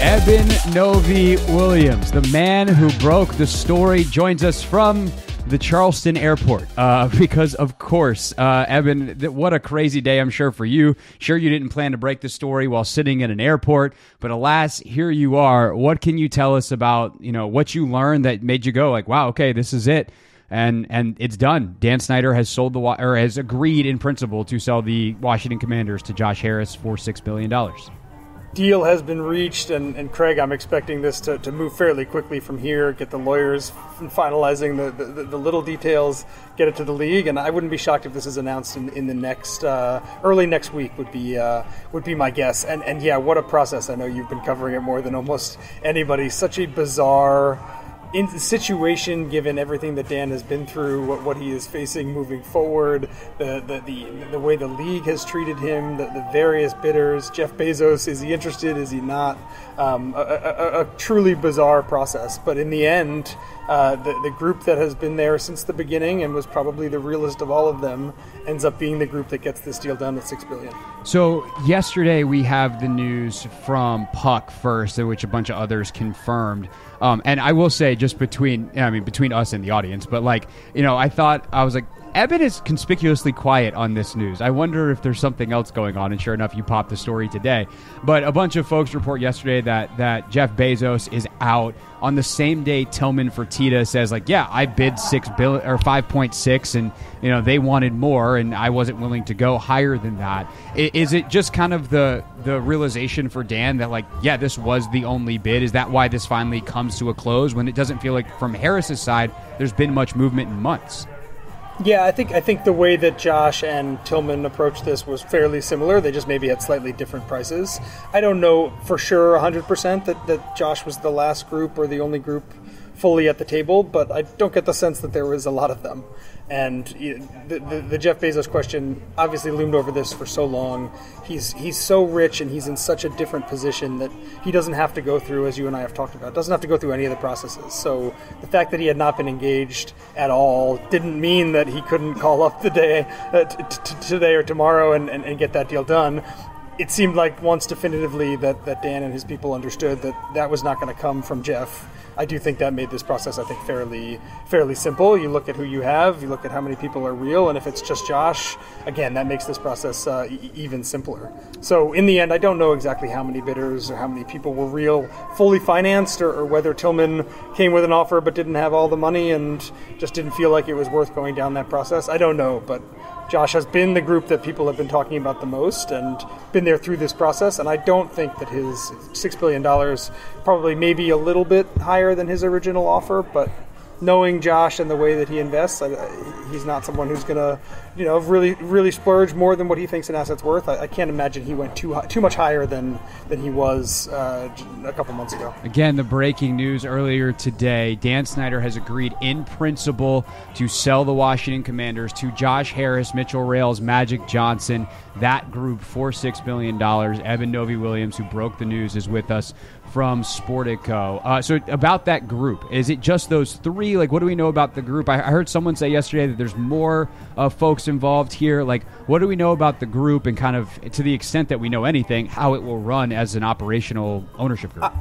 Eben Novy Williams, the man who broke the story, joins us from the Charleston airport. Uh, because, of course, uh, Eben, th- what a crazy day, I'm sure, for you. Sure, you didn't plan to break the story while sitting in an airport, but alas, here you are. What can you tell us about, you know, what you learned that made you go, like, wow, okay, this is it? And and it's done. Dan Snyder has sold the or has agreed in principle to sell the Washington Commanders to Josh Harris for six billion dollars deal has been reached, and, and Craig, I'm expecting this to, to move fairly quickly from here, get the lawyers finalizing the, the, the, little details, get it to the league, and I wouldn't be shocked if this is announced in, in the next, uh, early next week would be uh, would be my guess. And, and yeah, what a process. I know you've been covering it more than almost anybody. Such a bizarre in the situation, given everything that Dan has been through, what, what he is facing moving forward, the, the, the, the way the league has treated him, the, the various bidders, Jeff Bezos, is he interested, is he not? Um, a, a, a, truly bizarre process. But in the end, uh, the, the group that has been there since the beginning and was probably the realest of all of them ends up being the group that gets this deal done at six billion. So yesterday we have the news from Puck first, which a bunch of others confirmed. Um, and I will say, just between I mean between us and the audience, but like you know, I thought I was like Eben is conspicuously quiet on this news. I wonder if there's something else going on. And sure enough, you popped the story today. But a bunch of folks report yesterday that that Jeff Bezos is out on the same day. Tillman Fertitta says like, yeah, I bid six billion or five point six, and you know they wanted more, and I wasn't willing to go higher than that. Is it just kind of the the realization for Dan that like, yeah, this was the only bid? Is that why this finally comes to a close when it doesn't feel like from Harris's side there's been much movement in months? Yeah, I think I think the way that Josh and Tillman approached this was fairly similar. They just maybe had slightly different prices. I don't know for sure 100% that, that Josh was the last group or the only group fully at the table, but I don't get the sense that there was a lot of them. And the, the, the, Jeff Bezos question obviously loomed over this for so long. He's he's so rich and he's in such a different position that he doesn't have to go through, as you and I have talked about, doesn't have to go through any of the processes. So the fact that he had not been engaged at all didn't mean that he couldn't call up the day uh, t- t- today or tomorrow and, and, and get that deal done it seemed like once definitively that, that Dan and his people understood that that was not going to come from Jeff I do think that made this process, I think, fairly fairly simple. You look at who you have, you look at how many people are real, and if it's just Josh, again, that makes this process uh, e- even simpler. So in the end, I don't know exactly how many bidders or how many people were real, fully financed, or, or whether Tillman came with an offer but didn't have all the money and just didn't feel like it was worth going down that process. I don't know, but Josh has been the group that people have been talking about the most and been there through this process. And I don't think that his six billion dollars probably maybe a little bit higher than his original offer, but knowing Josh and the way that he invests, I, he's not someone who's going to, you know, really really splurge more than what he thinks an asset's worth. I, I can't imagine he went too too much higher than than he was uh, a couple months ago. Again, the breaking news earlier today: Dan Snyder has agreed in principle to sell the Washington Commanders to Josh Harris, Mitchell Rales, Magic Johnson. That group for six billion dollars. Eben Novy Williams, who broke the news, is with us from Sportico. Uh, so about that group, is it just those three? Like, what do we know about the group? I, I heard someone say yesterday that there's more uh, folks involved here. Like, what do we know about the group, and kind of to the extent that we know anything, how it will run as an operational ownership group?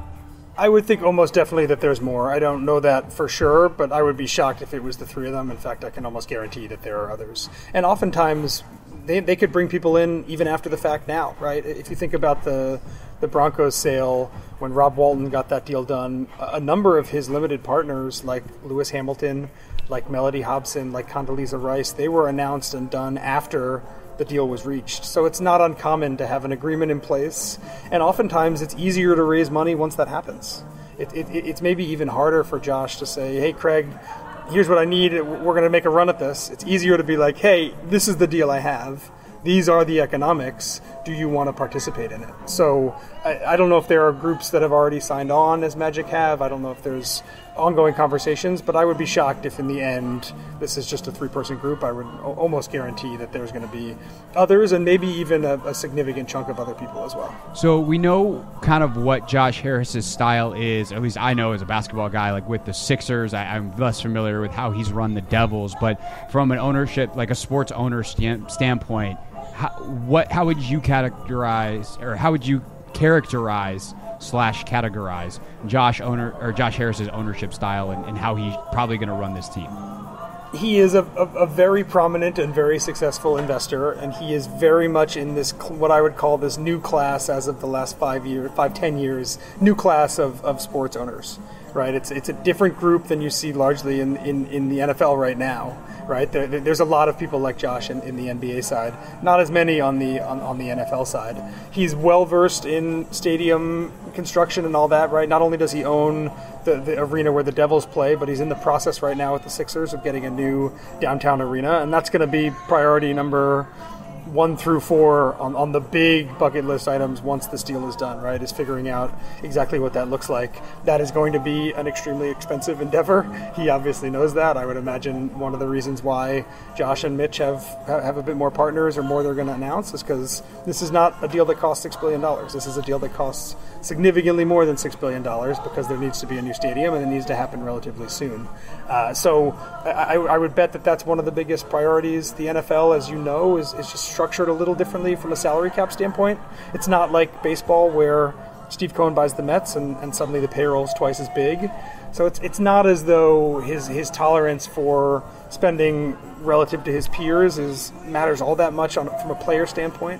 I would think almost definitely that there's more. I don't know that for sure, but I would be shocked if it was the three of them. In fact, I can almost guarantee that there are others. And oftentimes, they, they could bring people in even after the fact now, right? If you think about the the Broncos sale, when Rob Walton got that deal done, a number of his limited partners, like Lewis Hamilton, like Mellody Hobson, like Condoleezza Rice, they were announced and done after the deal was reached. So it's not uncommon to have an agreement in place, and oftentimes it's easier to raise money once that happens. It, it, it's maybe even harder for Josh to say, "Hey, Craig, here's what I need. We're going to make a run at this." It's easier to be like, "Hey, this is the deal I have." these are the economics. Do you want to participate in it? So I, I, don't know if there are groups that have already signed on as Magic have. I don't know if there's ongoing conversations, but I would be shocked if in the end this is just a three person group. I would almost guarantee that there's going to be others and maybe even a, a, significant chunk of other people as well. So we know kind of what Josh Harris's style is, at least I know as a basketball guy, like with the Sixers. I, am less familiar with how he's run the Devils, but from an ownership, like a sports owner stand, standpoint, how, what how would you categorize or how would you characterize slash categorize Josh owner or Josh Harris's ownership style and, and how he's probably going to run this team? he is a, a, a, very prominent and very successful investor, and he is very much in this what I would call this new class as of the last five years, five ten years, new class of, of sports owners. Right, it's it's a different group than you see largely in, in, in the NFL right now right? There, there's a lot of people like Josh in, in, the NBA side, not as many on the on, on the NFL side. He's well versed in stadium construction and all that, right? Not only does he own the, the arena where the Devils play, but he's in the process right now with the Sixers of getting a new downtown arena, and that's going to be priority number one through four on, on the big bucket list items once this deal is done, right? Is figuring out exactly what that looks like. That is going to be an extremely expensive endeavor. He obviously knows that. I would imagine one of the reasons why Josh and Mitch have have a bit more partners or more they're going to announce is because this is not a deal that costs six billion dollars. This is a deal that costs significantly more than six billion dollars because there needs to be a new stadium and it needs to happen relatively soon. Uh, so I, I, would bet that that's one of the biggest priorities. The NFL, as you know, is, is just structured a little differently from a salary cap standpoint. It's not like baseball where Steve Cohen buys the Mets and, and suddenly the payroll's twice as big. So it's it's not as though his his tolerance for spending relative to his peers is matters all that much on, from a player standpoint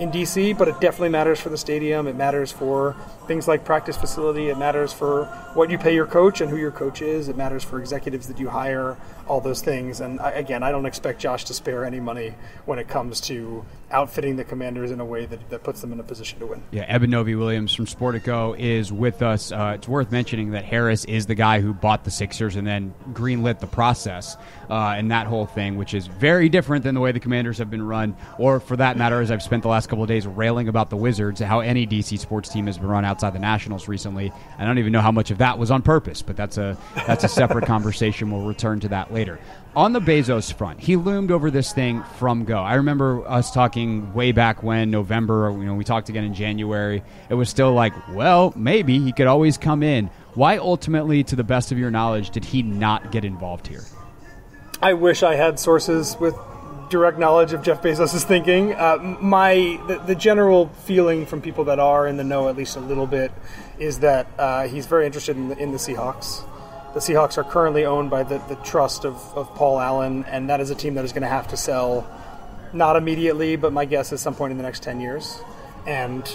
in DC, but it definitely matters for the stadium. It matters for things like practice facility. It matters for what you pay your coach and who your coach is. It matters for executives that you hire, all those things. And I, again, I don't expect Josh to spare any money when it comes to outfitting the commanders in a way that, that puts them in a position to win. Yeah, Eben Novy-Williams from Sportico is with us. Uh, it's worth mentioning that Harris is the guy who bought the Sixers and then greenlit the process uh, and that whole thing, which is very different than the way the commanders have been run, or for that matter, as I've spent the last couple of days railing about the Wizards, how any DC sports team has been run outside the Nationals recently. I don't even know how much of that was on purpose, but that's a that's a separate conversation. We'll return to that later. On the Bezos front, he loomed over this thing from go. I remember us talking way back when November. You know, we talked again in January. It was still like, well, maybe he could always come in. Why ultimately, to the best of your knowledge, did he not get involved here? I wish I had sources with direct knowledge of Jeff Bezos' thinking. Uh, my the, the, general feeling from people that are in the know at least a little bit is that uh, he's very interested in the, in the, Seahawks. The Seahawks are currently owned by the, the trust of, of Paul Allen, and that is a team that is going to have to sell, not immediately, but my guess is some point in the next ten years. And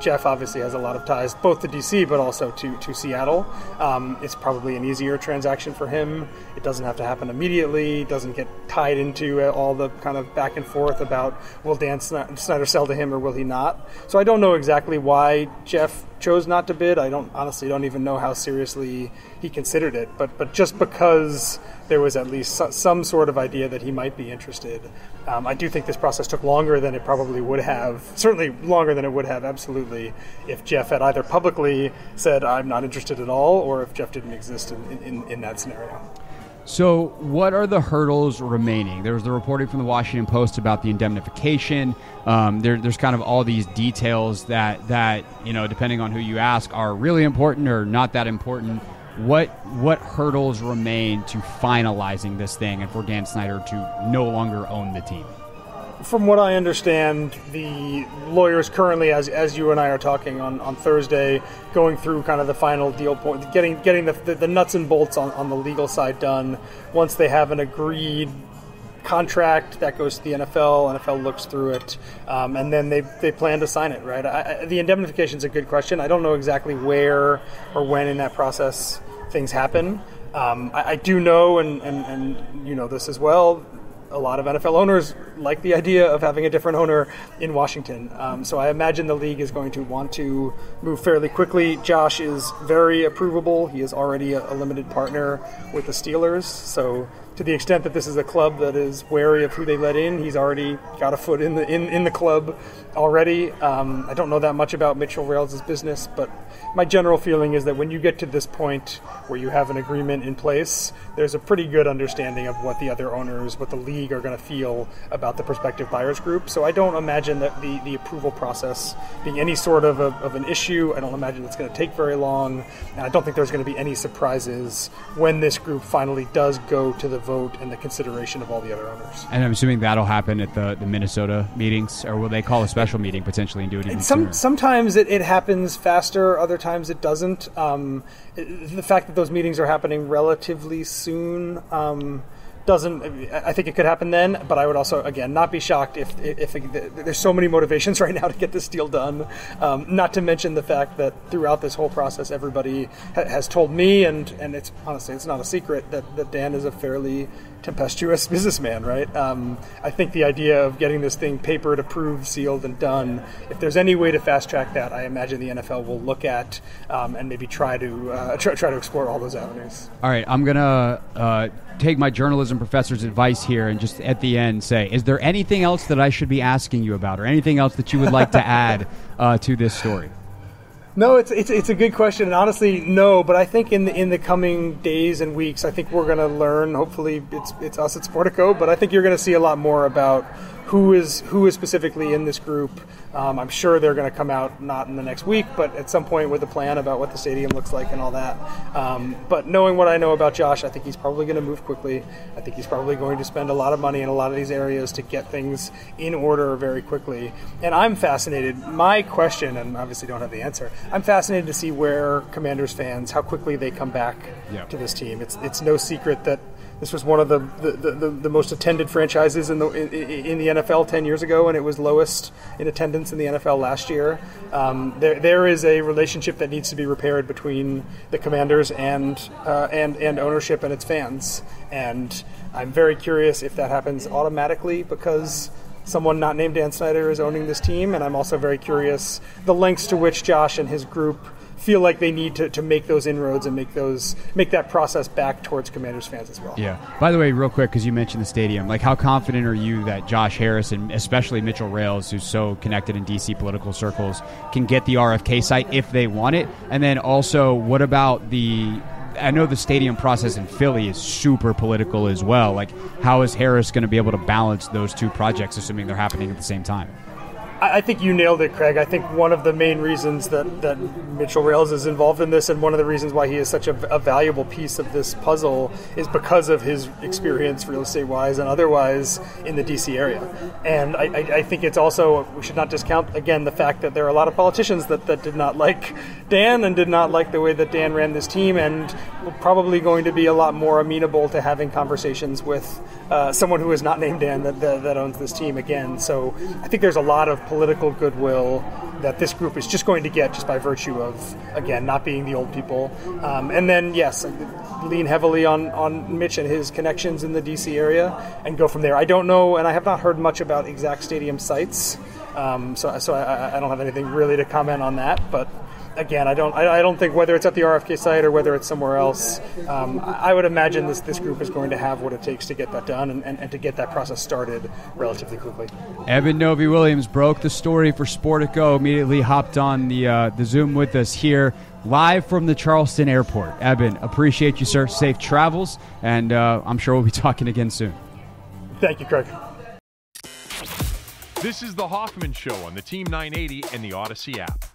Jeff obviously has a lot of ties both to DC but also to, to Seattle. Um, it's probably an easier transaction for him. It doesn't have to happen immediately, doesn't get tied into all the kind of back and forth about will Dan Snyder sell to him or will he not. So I don't know exactly why Jeff chose not to bid. I don't honestly don't even know how seriously he considered it, but but just because there was at least some sort of idea that he might be interested, um, I do think this process took longer than it probably would have. Certainly longer than it would have, absolutely, if Jeff had either publicly said I'm not interested at all, or if Jeff didn't exist in, in, in that scenario. So, what are the hurdles remaining? There was the reporting from the Washington Post about the indemnification. Um, there, there's kind of all these details that that you know, depending on who you ask, are really important or not that important. What what hurdles remain to finalizing this thing and for Dan Snyder to no longer own the team? From what I understand, the lawyers currently, as, as you and I are talking on, on Thursday, going through kind of the final deal point, getting getting the, the, the nuts and bolts on, on the legal side done. Once they have an agreed contract that goes to the NFL. NFL looks through it, um, and then they, they plan to sign it. Right. I, I, the indemnification is a good question. I don't know exactly where or when in that process things happen. Um, I, I, do know, and, and, and you know this as well a lot of NFL owners like the idea of having a different owner in Washington. Um, so I imagine the league is going to want to move fairly quickly. Josh is very approvable. He is already a, a limited partner with the Steelers. So to the extent that this is a club that is wary of who they let in, he's already got a foot in the in, in the club already. Um, I don't know that much about Mitchell Rales' business, but my general feeling is that when you get to this point where you have an agreement in place, there's a pretty good understanding of what the other owners, what the league are going to feel about the prospective buyers group. So I don't imagine that the, the approval process being any sort of, a, of an issue. I don't imagine it's going to take very long, and I don't think there's going to be any surprises when this group finally does go to the vote and the consideration of all the other owners. And I'm assuming that'll happen at the, the Minnesota meetings, or will they call a special meeting potentially and do it even Some, sooner? sometimes it, it happens faster, other times it doesn't. Um, the fact that those meetings are happening relatively soon. Um, doesn't I think it could happen then, but I would also again not be shocked if if, if there's so many motivations right now to get this deal done. Um, not to mention the fact that throughout this whole process, everybody ha- has told me, and and it's honestly it's not a secret that that Dan is a fairly tempestuous businessman, right? Um, I think the idea of getting this thing papered, approved, sealed, and done, if there's any way to fast track that, I imagine the NFL will look at um, and maybe try to uh, try, try, to explore all those avenues. All right, I'm gonna uh, take my journalism professor's advice here and just at the end say, is there anything else that I should be asking you about, or anything else that you would like to add uh, to this story? No, it's, it's it's a good question, and honestly, no. But I think in the in the coming days and weeks, I think we're going to learn. Hopefully, it's it's us at Sportico, but I think you're going to see a lot more about who is who is specifically in this group. Um, I'm sure they're going to come out not in the next week, but at some point with a plan about what the stadium looks like and all that. Um, but knowing what I know about Josh, I think he's probably going to move quickly. I think he's probably going to spend a lot of money in a lot of these areas to get things in order very quickly. And I'm fascinated. My question, and obviously don't have the answer, I'm fascinated to see where Commanders fans how quickly they come back to this team. It's it's no secret that this was one of the the, the, the most attended franchises in the in, in, the NFL ten years ago, and it was lowest in attendance in the NFL last year. Um, there there is a relationship that needs to be repaired between the Commanders and uh, and and ownership and its fans, and I'm very curious if that happens automatically because someone not named Dan Snyder is owning this team, and I'm also very curious the lengths to which Josh and his group feel like they need to, to make those inroads and make those make that process back towards Commanders fans as well. Yeah. By the way, real quick, because you mentioned the stadium, like how confident are you that Josh Harris and especially Mitchell Rales, who's so connected in DC political circles, can get the RFK site if they want it? And then also, what about the I know the stadium process in Philly is super political as well. Like, how is Harris going to be able to balance those two projects, assuming they're happening at the same time? I think you nailed it, Craig. I think one of the main reasons that, that Mitchell Rales is involved in this, and one of the reasons why he is such a, a valuable piece of this puzzle, is because of his experience, real estate wise and otherwise, in the DC area. And I, I, I, think it's also, we should not discount, again, the fact that there are a lot of politicians that, that did not like Dan and did not like the way that Dan ran this team, and probably going to be a lot more amenable to having conversations with uh, someone who is not named Dan that, that, that owns this team again. So I think there's a lot of political goodwill that this group is just going to get just by virtue of again not being the old people. Um, and then yes lean heavily on, on mitch and his connections in the dc area and go from there. I don't know and i have not heard much about exact stadium sites um, so, so I, I, don't have anything really to comment on that but again, I don't I, don't think whether it's at the RFK site or whether it's somewhere else, um, I would imagine this this group is going to have what it takes to get that done and, and, and to get that process started relatively quickly. Eben Novy-Williams broke the story for Sportico. Immediately hopped on the uh, the Zoom with us here live from the Charleston airport. Eben, appreciate you, sir. Safe travels, and uh, I'm sure we'll be talking again soon. Thank you, Craig. This is the Hoffman Show on the Team 980 and the Audacy app.